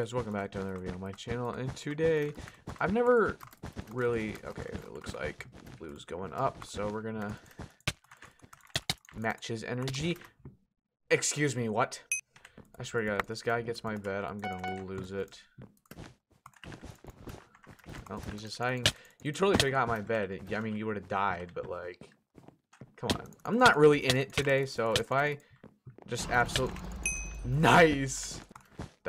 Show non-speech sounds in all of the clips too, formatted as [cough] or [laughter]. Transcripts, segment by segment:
guys welcome back to another video on my channel and today I've never really okay it looks like blue's going up so we're gonna match his energy. Excuse me what? I swear to god if this guy gets my bed I'm gonna lose it. Oh he's deciding you totally could have got my bed I mean you would have died but like come on. I'm not really in it today so if I just absolute nice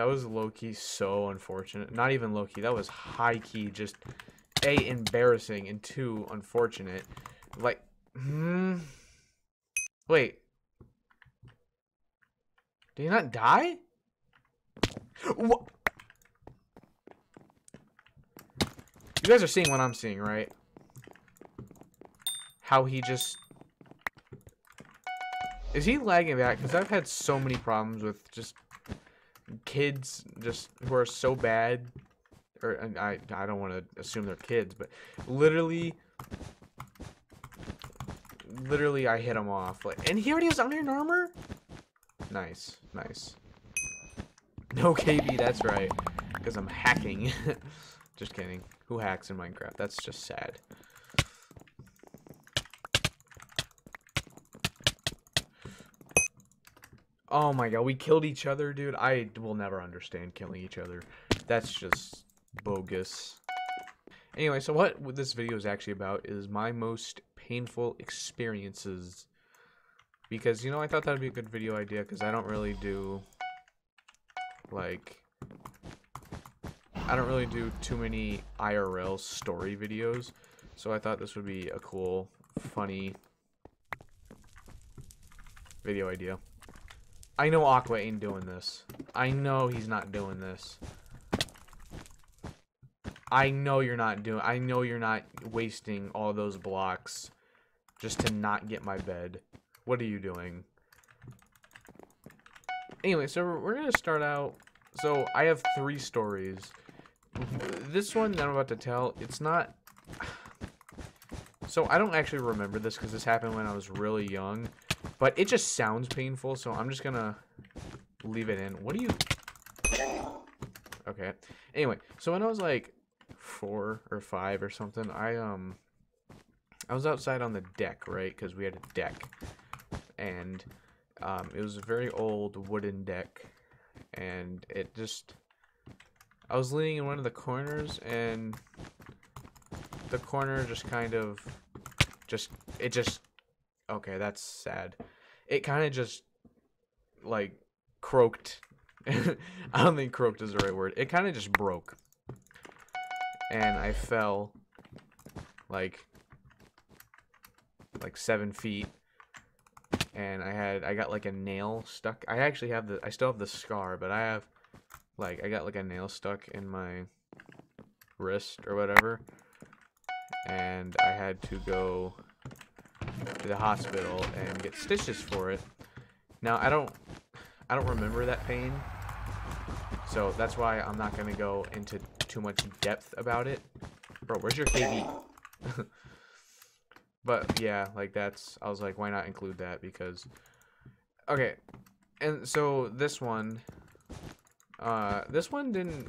that was low-key so unfortunate. Not even low-key. That was high-key just A, embarrassing, and two, unfortunate. Like, hmm. Wait. Did he not die? What? You guys are seeing what I'm seeing, right? How he just... Is he lagging back? Because I've had so many problems with just kids just who are so bad or I I don't want to assume they're kids, but literally literally I hit him off like and he already has iron armor? Nice, nice. [laughs] No KB, that's right. Because I'm hacking. [laughs] just kidding. Who hacks in Minecraft? That's just sad. Oh my god, we killed each other, dude. I will never understand killing each other. That's just bogus. Anyway, so what this video is actually about is my most painful experiences. Because, you know, I thought that would be a good video idea because I don't really do, like, I don't really do too many IRL story videos. So I thought this would be a cool, funny video idea. I know Aqua ain't doing this. I know he's not doing this. I know you're not doing I know you're not wasting all those blocks just to not get my bed. What are you doing? Anyway, so we're going to start out so I have three stories. This one that I'm about to tell, it's not [sighs] so I don't actually remember this because this happened when I was really young. But it just sounds painful, so I'm just gonna leave it in. What do you... Okay. Anyway, so when I was like four or five or something, I, um... I was outside on the deck, right? Because we had a deck. And, um, it was a very old wooden deck. And it just... I was leaning in one of the corners, and the corner just kind of... Just... It just okay, that's sad. It kind of just like croaked. [laughs] I don't think croaked is the right word. It kind of just broke. And I fell like like seven feet and I had I got like a nail stuck I actually have the I still have the scar but I have like I got like a nail stuck in my wrist or whatever and I had to go to the hospital and get stitches for it. Now, I don't I don't remember that pain. So that's why I'm not going to go into too much depth about it. Bro, where's your KB? [laughs] but yeah, like that's I was like why not include that because okay. And so this one uh this one didn't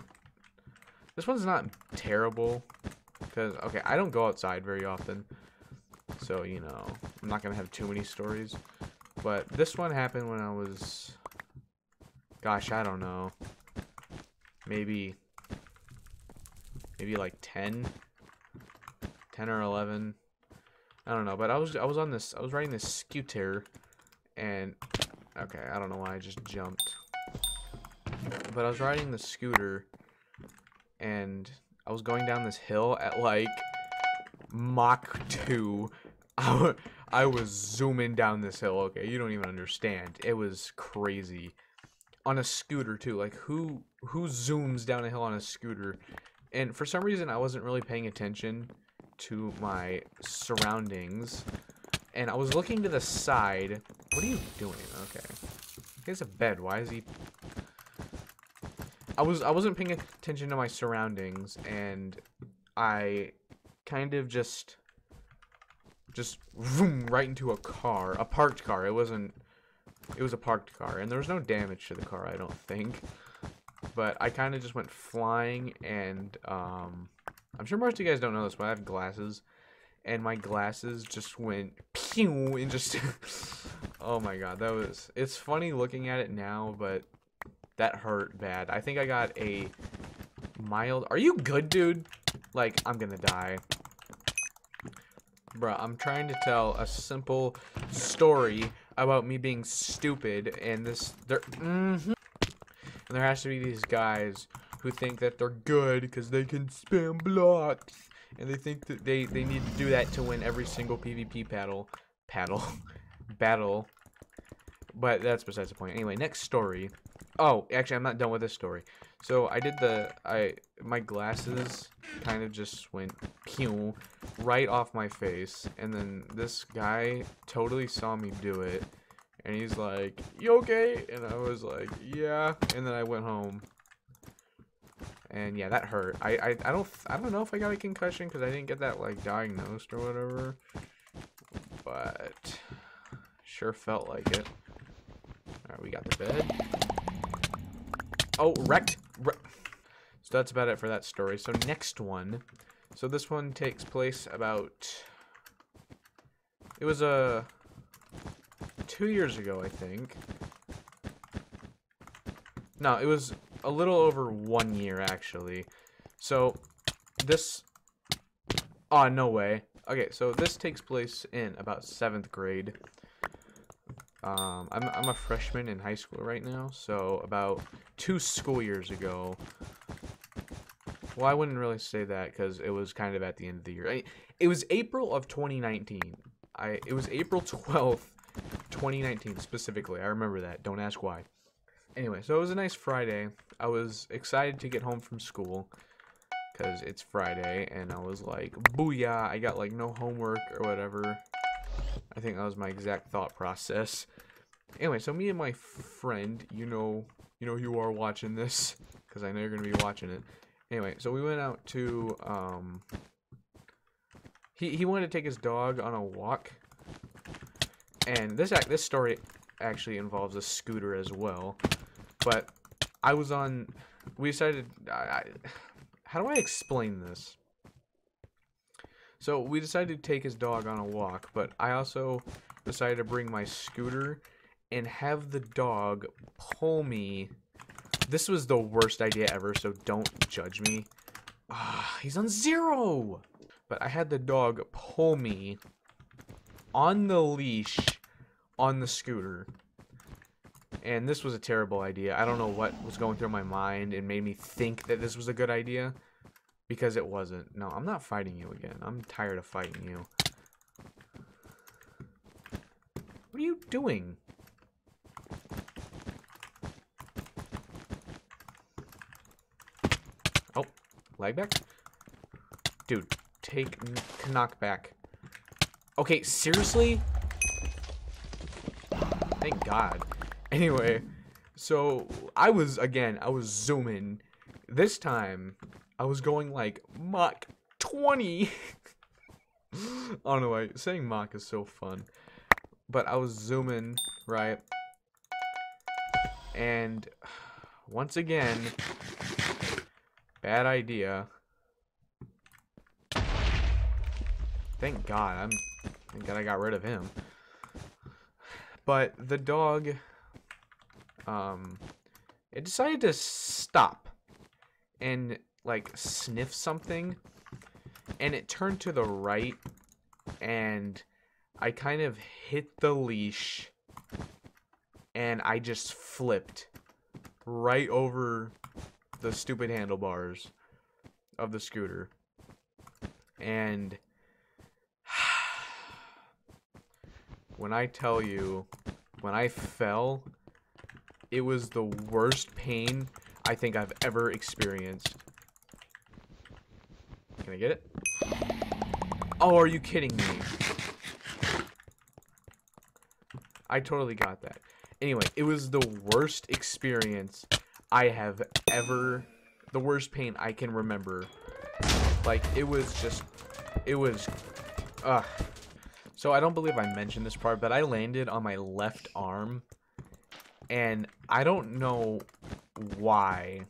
this one's not terrible because okay, I don't go outside very often. So, you know, I'm not going to have too many stories. But this one happened when I was, gosh, I don't know, maybe, maybe like 10, 10 or 11. I don't know, but I was, I was on this, I was riding this scooter and, okay, I don't know why I just jumped. But I was riding the scooter and I was going down this hill at like Mach 2 [laughs] I, I was zooming down this hill. Okay, you don't even understand. It was crazy. On a scooter too. Like who who zooms down a hill on a scooter? And for some reason I wasn't really paying attention to my surroundings. And I was looking to the side. What are you doing? Okay. He has a bed. Why is he I was I wasn't paying attention to my surroundings and I kind of just just vroom, right into a car, a parked car. It wasn't, it was a parked car, and there was no damage to the car, I don't think. but I kind of just went flying, and um, I'm sure most of you guys don't know this, but I have glasses, and my glasses just went pew and just. [laughs] oh my god, that was. It's funny looking at it now, but that hurt bad. I think I got a mild. Are you good, dude? Like, I'm gonna die. Bruh, I'm trying to tell a simple story about me being stupid, and this, there, mm -hmm. and there has to be these guys who think that they're good because they can spam blocks, and they think that they, they need to do that to win every single PvP battle, paddle, [laughs] battle, but that's besides the point. Anyway, next story. Oh, actually, I'm not done with this story. So I did the I my glasses kind of just went pew right off my face, and then this guy totally saw me do it, and he's like, "You okay?" And I was like, "Yeah," and then I went home. And yeah, that hurt. I I, I don't I don't know if I got a concussion because I didn't get that like diagnosed or whatever, but sure felt like it. All right, we got the bed. Oh, wrecked. Re so that's about it for that story. So next one. So this one takes place about... It was a... Uh, two years ago, I think. No, it was a little over one year, actually. So, this... Oh, no way. Okay, so this takes place in about 7th grade. Um, I'm, I'm a freshman in high school right now, so about two school years ago. Well, I wouldn't really say that because it was kind of at the end of the year. I, it was April of 2019. I It was April [laughs] 12th, 2019 specifically. I remember that. Don't ask why. Anyway, so it was a nice Friday. I was excited to get home from school because it's Friday, and I was like, booyah, I got like no homework or whatever. I think that was my exact thought process. Anyway, so me and my friend, you know, you know you are watching this, because I know you're going to be watching it. Anyway, so we went out to, um, he, he wanted to take his dog on a walk, and this, act this story actually involves a scooter as well, but I was on, we decided, I, I, how do I explain this? So we decided to take his dog on a walk, but I also decided to bring my scooter and have the dog pull me. This was the worst idea ever, so don't judge me. Ah, he's on zero! But I had the dog pull me on the leash on the scooter. And this was a terrible idea. I don't know what was going through my mind and made me think that this was a good idea. Because it wasn't. No, I'm not fighting you again. I'm tired of fighting you. What are you doing? Oh, lag back? Dude, take knockback. Okay, seriously? Thank God. [laughs] Anyway, so I was, again, I was zooming. This time, I was going like Mach 20. [laughs] I don't know why saying Mach is so fun. But I was zooming, right? And once again, bad idea. Thank God, I'm thank God I got rid of him. But the dog um it decided to stop and like sniff something and it turned to the right and I kind of hit the leash and I just flipped right over the stupid handlebars of the scooter. And [sighs] when I tell you, when I fell, it was the worst pain I think I've ever experienced. Can I get it? Oh, are you kidding me? I totally got that. Anyway, it was the worst experience I have ever... The worst pain I can remember. Like, it was just... It was... Ugh. So I don't believe I mentioned this part, but I landed on my left arm. And I don't know why.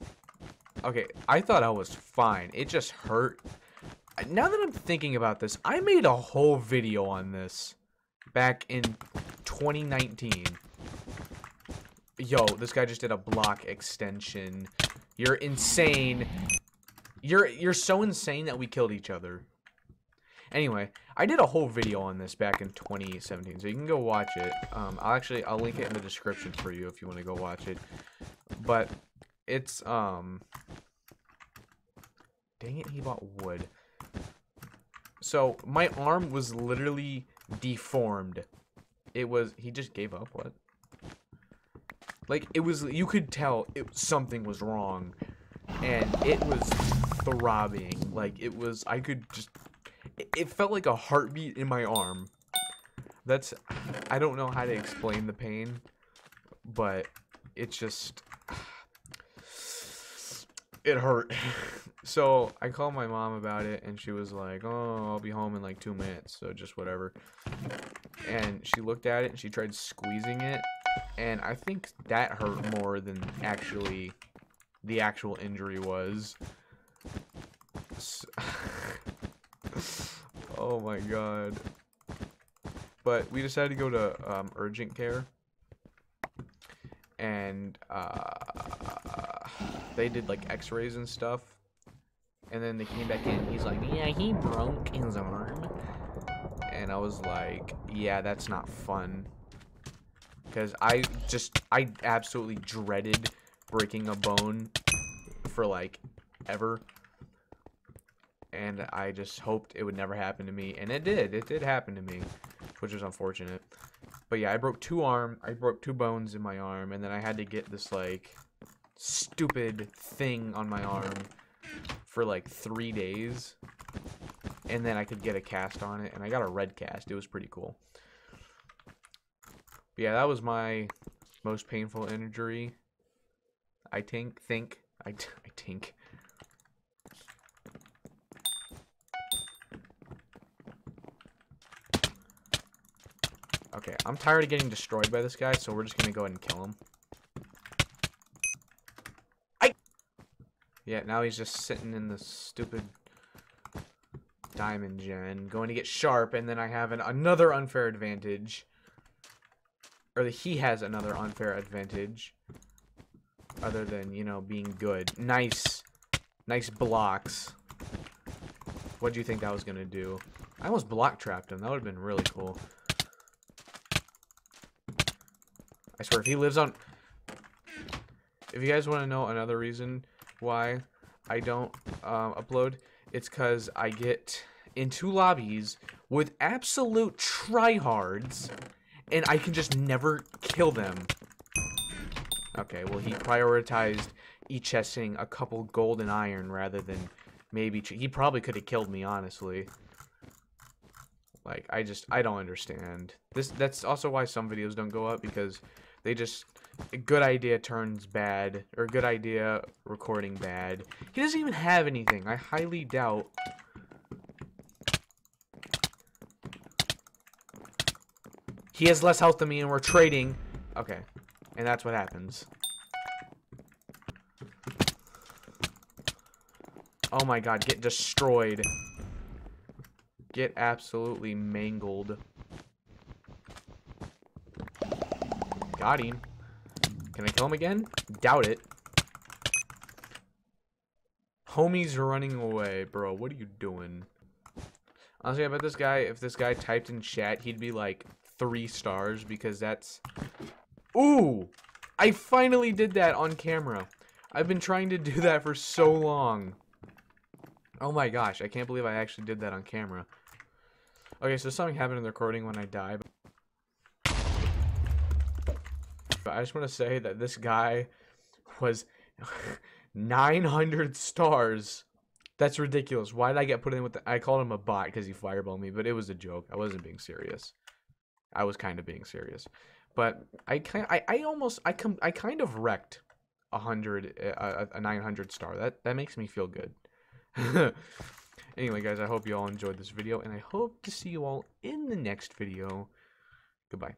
Okay, I thought I was fine. It just hurt. Now that I'm thinking about this, I made a whole video on this back in 2019. Yo, this guy just did a block extension. You're insane. You're you're so insane that we killed each other. Anyway, I did a whole video on this back in 2017, so you can go watch it. Um, I'll actually I'll link it in the description for you if you want to go watch it. But it's um, dang it, he bought wood. So my arm was literally deformed. It was he just gave up. What? Like it was you could tell it something was wrong, and it was throbbing. Like it was I could just it, it felt like a heartbeat in my arm. That's I don't know how to explain the pain, but it's just it hurt. [laughs] so I called my mom about it, and she was like, "Oh, I'll be home in like two minutes, so just whatever." And she looked at it and she tried squeezing it, and I think that hurt more than actually the actual injury was. So [laughs] oh my god. But we decided to go to um, urgent care. And uh, they did like x-rays and stuff. And then they came back in. He's like, yeah, he broke his arm. And I was like, yeah, that's not fun. Because I just, I absolutely dreaded breaking a bone for like ever and I just hoped it would never happen to me, and it did. It did happen to me, which was unfortunate. But yeah, I broke two arm, I broke two bones in my arm, and then I had to get this like stupid thing on my arm for like three days, and then I could get a cast on it, and I got a red cast. It was pretty cool. But yeah, that was my most painful injury. I think, think, I, I think. Okay, I'm tired of getting destroyed by this guy, so we're just gonna go ahead and kill him. Yeah, now he's just sitting in the stupid diamond gen, going to get sharp, and then I have an, another unfair advantage. Or he has another unfair advantage. Other than, you know, being good. Nice. Nice blocks. What do you think that was gonna do? I almost block trapped him. That would have been really cool. I swear, if he lives on... If you guys want to know another reason why I don't um, upload, it's because I get into lobbies with absolute tryhards, and I can just never kill them. Okay, well, he prioritized e-chesting a couple gold and iron rather than maybe... He probably could have killed me, honestly. Like, I just, I don't understand. This, that's also why some videos don't go up, because they just good idea turns bad or good idea recording bad. He doesn't even have anything. I highly doubt. He has less health than me and we're trading. Okay. And that's what happens. Oh my god, get destroyed. Get absolutely mangled. Got him. Can I kill him again? Doubt it. Homie's running away, bro. What are you doing? Honestly, I bet this guy, if this guy typed in chat, he'd be like three stars because that's... Ooh! I finally did that on camera. I've been trying to do that for so long. Oh my gosh, I can't believe I actually did that on camera. Okay, so something happened in the recording when I died. But I just want to say that this guy was [laughs] 900 stars. That's ridiculous. Why did I get put in with the... I called him a bot because he fireballed me, but it was a joke. I wasn't being serious. I was kind of being serious. But I kind I, I almost I come I kind of wrecked a hundred a, a 900 star. That that makes me feel good. [laughs] anyway, guys, I hope you all enjoyed this video, and I hope to see you all in the next video. Goodbye.